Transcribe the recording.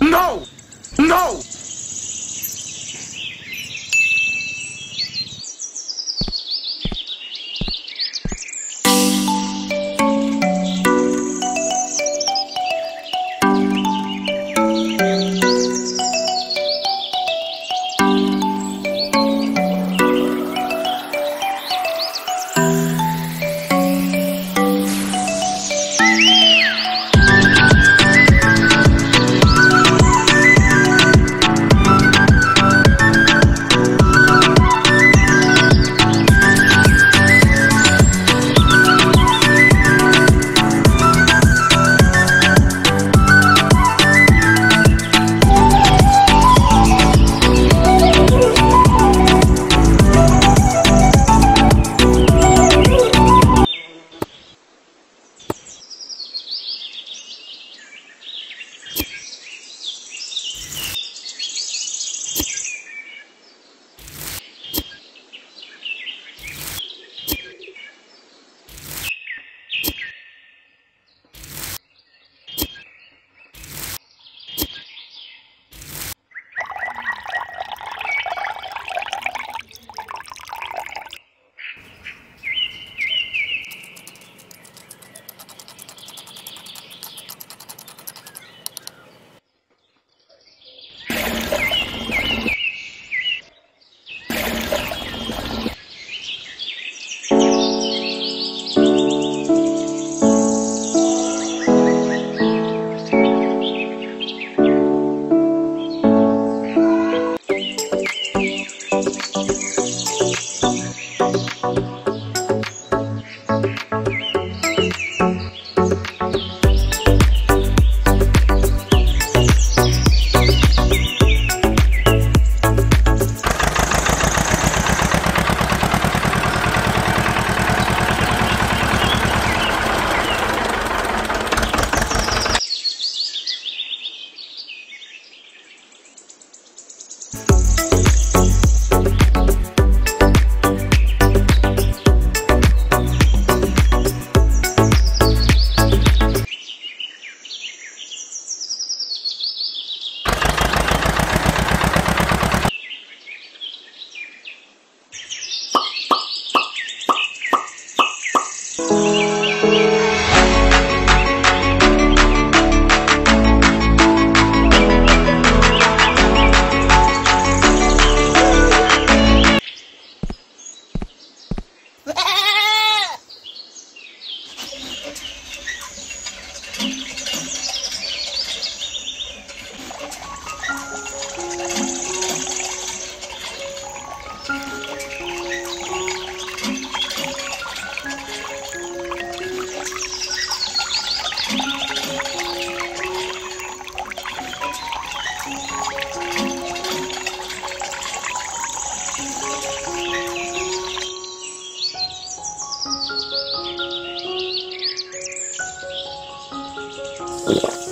No! No! いいよ。